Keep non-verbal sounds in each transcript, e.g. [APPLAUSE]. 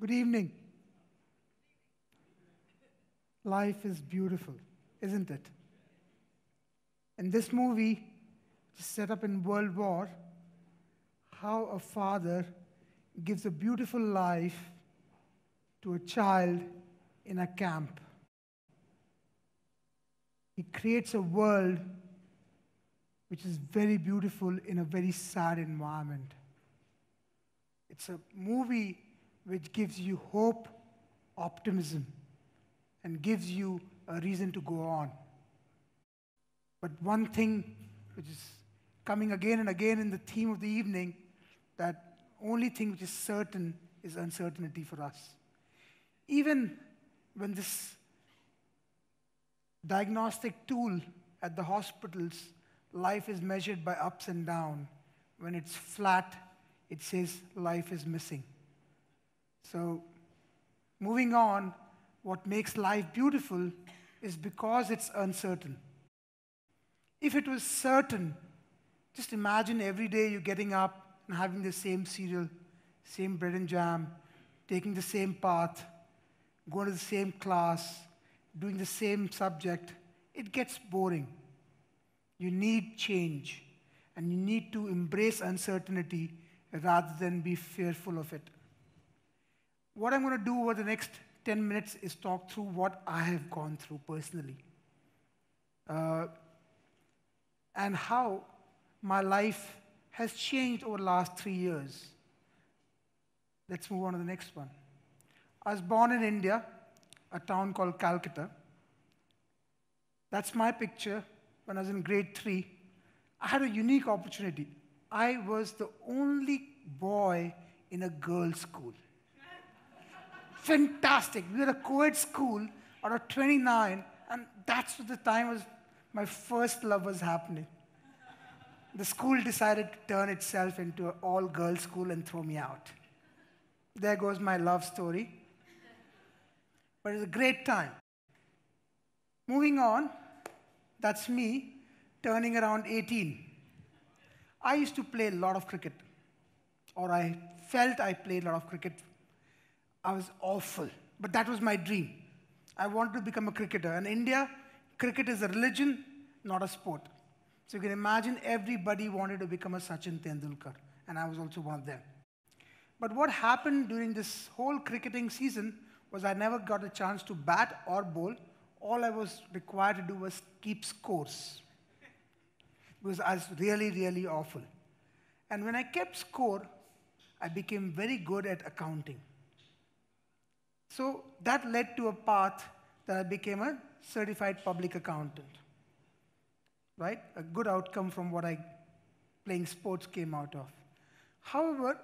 Good evening. Life is beautiful, isn't it? In this movie, set up in World War, how a father gives a beautiful life to a child in a camp. He creates a world which is very beautiful in a very sad environment. It's a movie which gives you hope, optimism, and gives you a reason to go on. But one thing which is coming again and again in the theme of the evening that only thing which is certain is uncertainty for us. Even when this diagnostic tool at the hospitals, life is measured by ups and downs. When it's flat, it says life is missing. So, moving on, what makes life beautiful is because it's uncertain. If it was certain, just imagine every day you're getting up and having the same cereal, same bread and jam, taking the same path, going to the same class, doing the same subject. It gets boring. You need change, and you need to embrace uncertainty rather than be fearful of it. What I'm going to do over the next 10 minutes is talk through what I have gone through personally uh, and how my life has changed over the last three years. Let's move on to the next one. I was born in India, a town called Calcutta. That's my picture when I was in grade three. I had a unique opportunity. I was the only boy in a girls' school. Fantastic. We were a co-ed school out of 29, and that's what the time was my first love was happening. The school decided to turn itself into an all-girls school and throw me out. There goes my love story. But it was a great time. Moving on, that's me turning around 18. I used to play a lot of cricket, or I felt I played a lot of cricket I was awful. But that was my dream. I wanted to become a cricketer. In India, cricket is a religion, not a sport. So you can imagine everybody wanted to become a Sachin Tendulkar, and I was also one of them. But what happened during this whole cricketing season was I never got a chance to bat or bowl. All I was required to do was keep scores. Because I was really, really awful. And when I kept score, I became very good at accounting. So that led to a path that I became a certified public accountant. Right? A good outcome from what I playing sports came out of. However,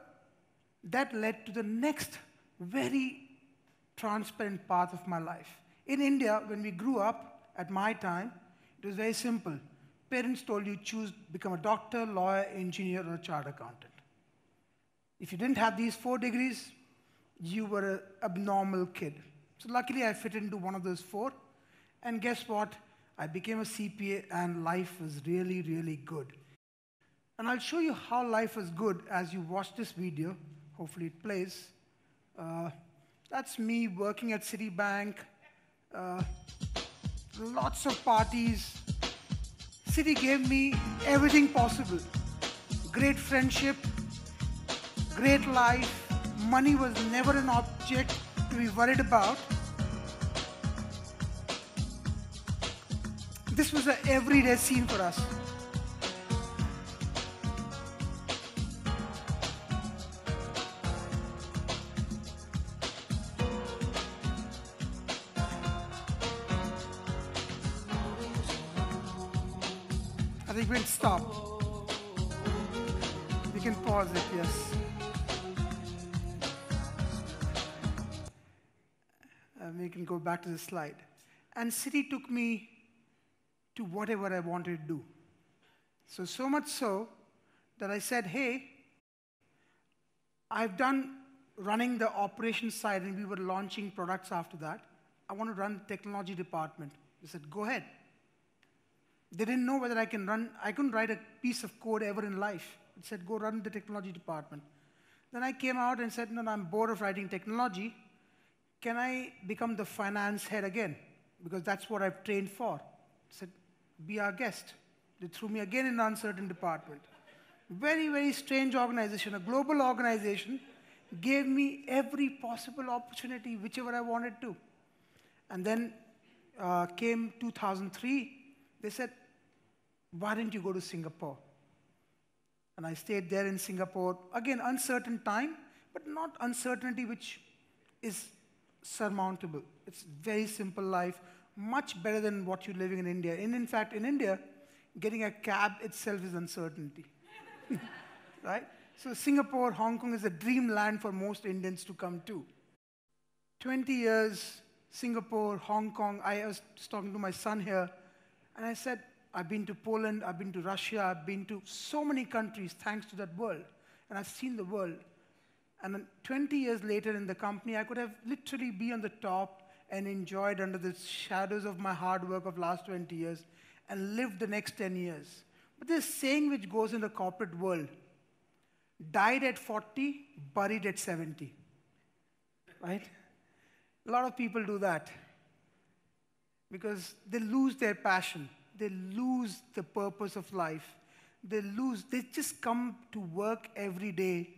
that led to the next very transparent path of my life. In India, when we grew up at my time, it was very simple. Parents told you choose become a doctor, lawyer, engineer, or a chartered accountant. If you didn't have these four degrees, you were an abnormal kid. So luckily, I fit into one of those four. And guess what? I became a CPA, and life was really, really good. And I'll show you how life was good as you watch this video. Hopefully, it plays. Uh, that's me working at Citibank. Uh, lots of parties. Citi gave me everything possible great friendship, great life, money was never an object to be worried about. This was an everyday scene for us. I think we'll stop. We can pause it, yes. We can go back to the slide. And Citi took me to whatever I wanted to do. So, so much so that I said, hey, I've done running the operations side and we were launching products after that. I want to run the technology department. They said, go ahead. They didn't know whether I can run, I couldn't write a piece of code ever in life. It said, go run the technology department. Then I came out and said, No, no, I'm bored of writing technology. Can I become the finance head again? Because that's what I've trained for. I said, Be our guest. They threw me again in an uncertain department. Very, very strange organization, a global organization, gave me every possible opportunity, whichever I wanted to. And then uh, came 2003, they said, Why didn't you go to Singapore? And I stayed there in Singapore. Again, uncertain time, but not uncertainty which is surmountable. It's very simple life, much better than what you're living in India. And in fact, in India, getting a cab itself is uncertainty. [LAUGHS] right? So Singapore, Hong Kong is a dreamland for most Indians to come to. 20 years, Singapore, Hong Kong, I was talking to my son here, and I said, I've been to Poland, I've been to Russia, I've been to so many countries thanks to that world, and I've seen the world. And 20 years later in the company, I could have literally be on the top and enjoyed under the shadows of my hard work of last 20 years and lived the next 10 years. But this saying which goes in the corporate world, died at 40, buried at 70. Right? A lot of people do that because they lose their passion, they lose the purpose of life, they lose, they just come to work every day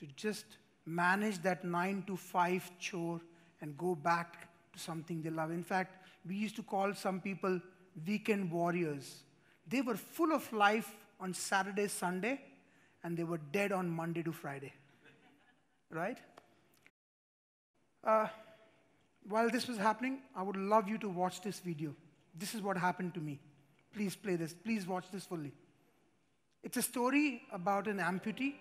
to just manage that nine to five chore and go back to something they love. In fact, we used to call some people weekend warriors. They were full of life on Saturday, Sunday, and they were dead on Monday to Friday. right? Uh, while this was happening, I would love you to watch this video. This is what happened to me. Please play this. Please watch this fully. It's a story about an amputee,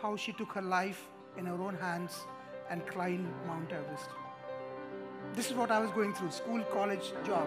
how she took her life in her own hands and climbed Mount Everest. This is what I was going through school, college, job.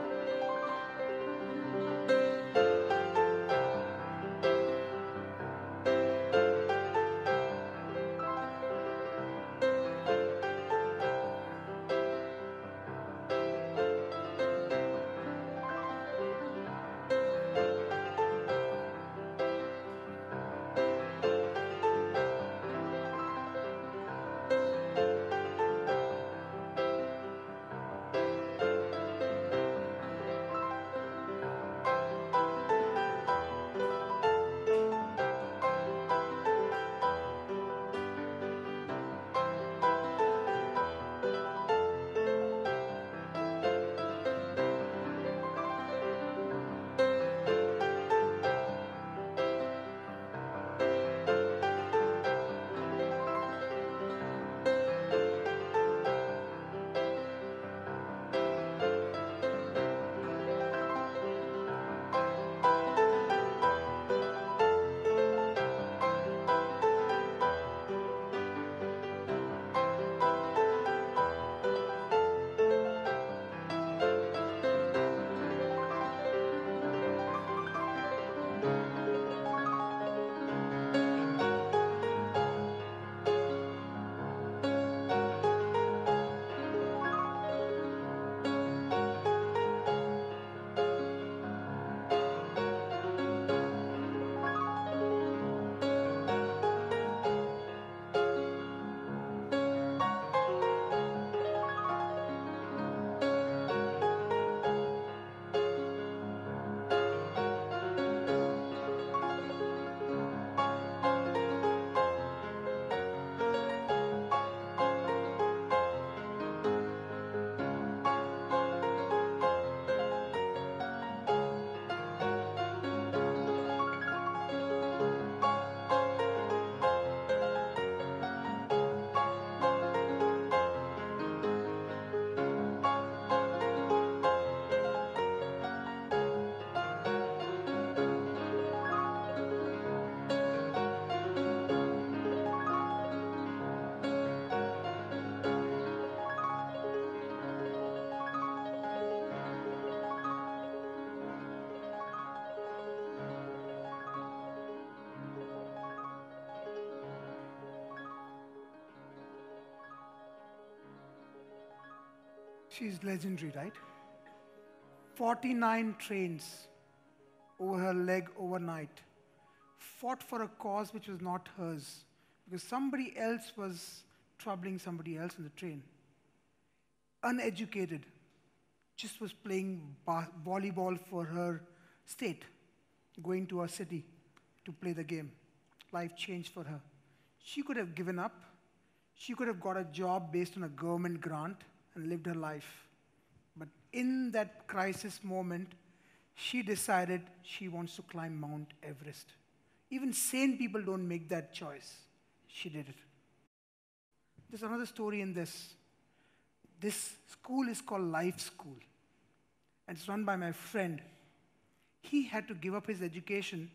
She's legendary, right? 49 trains over her leg overnight. Fought for a cause which was not hers because somebody else was troubling somebody else in the train. Uneducated, just was playing volleyball for her state, going to our city to play the game. Life changed for her. She could have given up. She could have got a job based on a government grant and lived her life. But in that crisis moment, she decided she wants to climb Mount Everest. Even sane people don't make that choice. She did it. There's another story in this. This school is called Life School, and it's run by my friend. He had to give up his education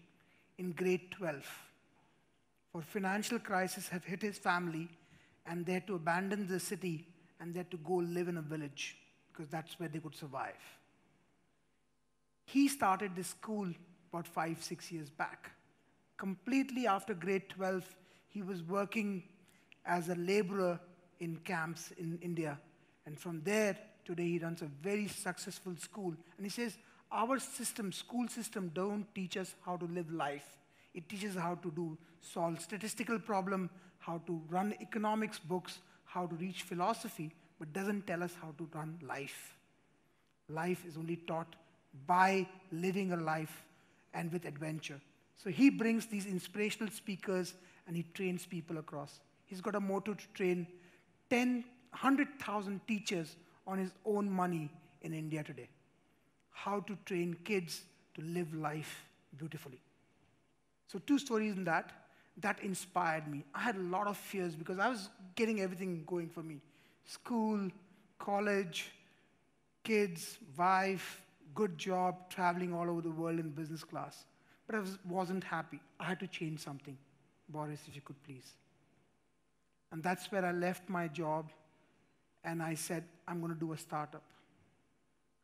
in grade 12 for financial crisis had hit his family and they had to abandon the city and they had to go live in a village because that's where they could survive. He started this school about five, six years back. Completely after grade 12, he was working as a laborer in camps in India. And from there, today he runs a very successful school. And he says, our system, school system, don't teach us how to live life. It teaches how to do solve statistical problem, how to run economics books, how to reach philosophy, but doesn't tell us how to run life. Life is only taught by living a life and with adventure. So he brings these inspirational speakers and he trains people across. He's got a motto to train 10, 100,000 teachers on his own money in India today. How to train kids to live life beautifully. So, two stories in that that inspired me. I had a lot of fears because I was getting everything going for me school, college, kids, wife, good job, traveling all over the world in business class. But I was, wasn't happy. I had to change something. Boris, if you could please. And that's where I left my job and I said, I'm going to do a startup.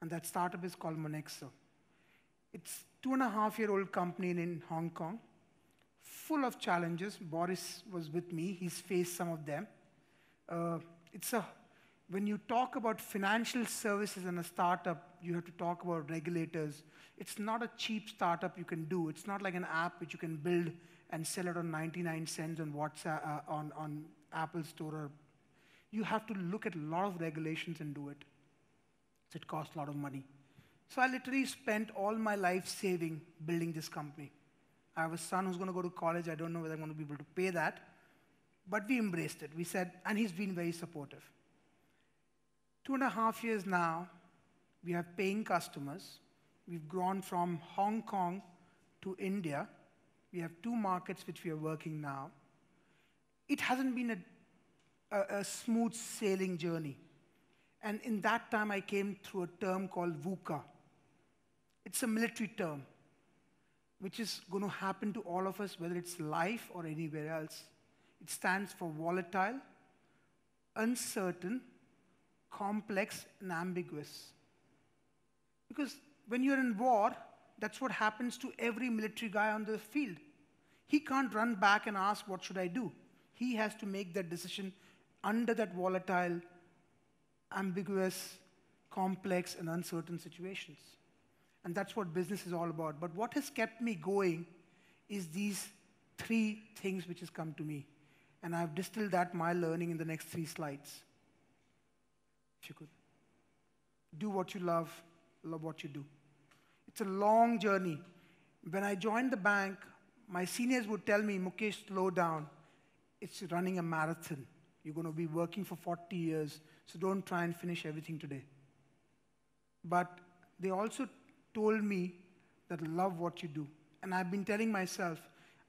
And that startup is called Monexo. It's two and a half year old company in Hong Kong full of challenges. Boris was with me, he's faced some of them. Uh, it's a, when you talk about financial services and a startup, you have to talk about regulators. It's not a cheap startup you can do. It's not like an app which you can build and sell it on 99 cents on WhatsApp, uh, on, on Apple Store. Or, you have to look at a lot of regulations and do it. So it costs a lot of money. So I literally spent all my life saving building this company. I have a son who's going to go to college. I don't know whether I'm going to be able to pay that. But we embraced it. We said, and he's been very supportive. Two and a half years now, we have paying customers. We've grown from Hong Kong to India. We have two markets which we are working now. It hasn't been a, a, a smooth sailing journey. And in that time, I came through a term called VUCA. It's a military term which is going to happen to all of us, whether it's life or anywhere else. It stands for volatile, uncertain, complex, and ambiguous. Because when you're in war, that's what happens to every military guy on the field. He can't run back and ask, What should I do? He has to make that decision under that volatile, ambiguous, complex, and uncertain situations. And that's what business is all about. But what has kept me going is these three things which has come to me. And I've distilled that, my learning, in the next three slides. If you could. Do what you love, love what you do. It's a long journey. When I joined the bank, my seniors would tell me, Mukesh, slow down. It's running a marathon. You're going to be working for 40 years, so don't try and finish everything today. But they also told me that love what you do. And I've been telling myself,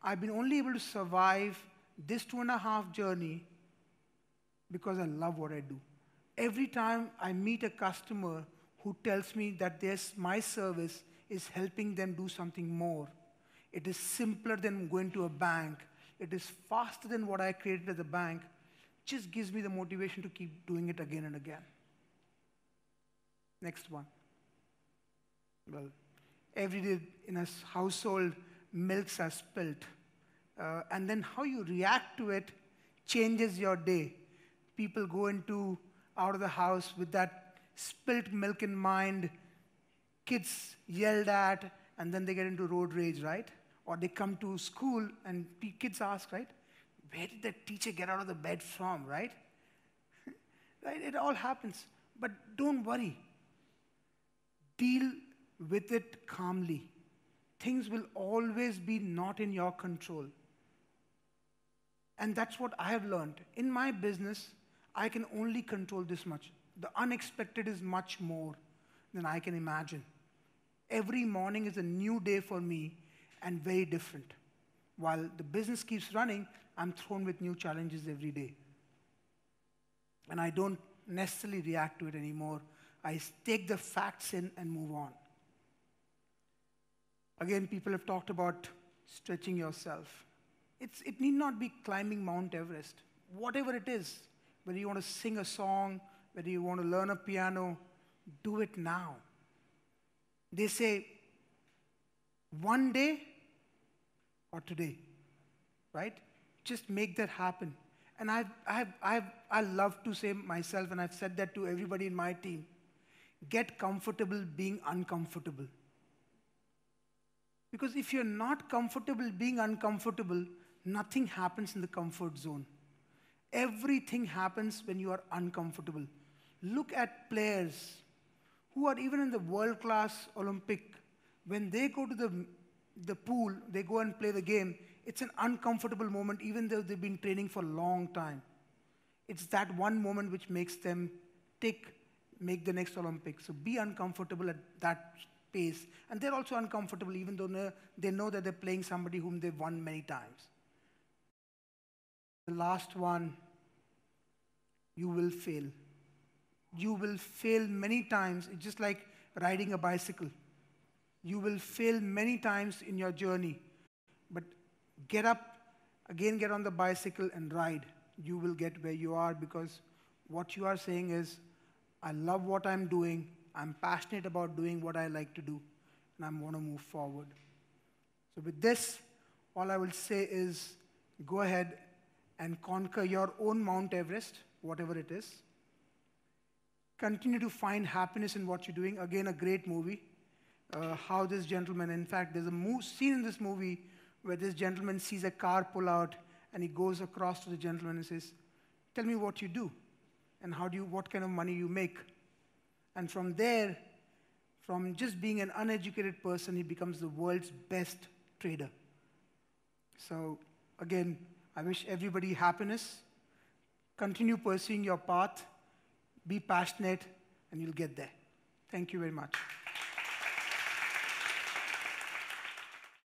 I've been only able to survive this two and a half journey because I love what I do. Every time I meet a customer who tells me that this, my service is helping them do something more, it is simpler than going to a bank, it is faster than what I created at the bank, just gives me the motivation to keep doing it again and again. Next one. Well, every day in a household, milks are spilt. Uh, and then how you react to it changes your day. People go into out of the house with that spilt milk in mind, kids yelled at, and then they get into road rage, right? Or they come to school and kids ask, right? where did that teacher get out of the bed from, right? [LAUGHS] right? It all happens. But don't worry. Deal with it calmly. Things will always be not in your control. And that's what I have learned. In my business, I can only control this much. The unexpected is much more than I can imagine. Every morning is a new day for me and very different. While the business keeps running, I'm thrown with new challenges every day. And I don't necessarily react to it anymore. I take the facts in and move on. Again, people have talked about stretching yourself. It's, it need not be climbing Mount Everest. Whatever it is, whether you want to sing a song, whether you want to learn a piano, do it now. They say, one day or today, right? Just make that happen. And I've, I've, I've, I love to say myself, and I've said that to everybody in my team get comfortable being uncomfortable. Because if you're not comfortable being uncomfortable, nothing happens in the comfort zone. Everything happens when you are uncomfortable. Look at players who are even in the world class Olympic. When they go to the, the pool, they go and play the game, it's an uncomfortable moment, even though they've been training for a long time. It's that one moment which makes them tick, make the next Olympics. So be uncomfortable at that pace. And they're also uncomfortable, even though they know that they're playing somebody whom they've won many times. The last one, you will fail. You will fail many times. It's just like riding a bicycle. You will fail many times in your journey. But get up, again get on the bicycle and ride. You will get where you are because what you are saying is, I love what I'm doing. I'm passionate about doing what I like to do, and I'm going to move forward. So, with this, all I will say is go ahead and conquer your own Mount Everest, whatever it is. Continue to find happiness in what you're doing. Again, a great movie. Uh, how this gentleman, in fact, there's a scene in this movie where this gentleman sees a car pull out and he goes across to the gentleman and says, Tell me what you do and how do you, what kind of money you make. And from there, from just being an uneducated person, he becomes the world's best trader. So, again, I wish everybody happiness. Continue pursuing your path, be passionate, and you'll get there. Thank you very much.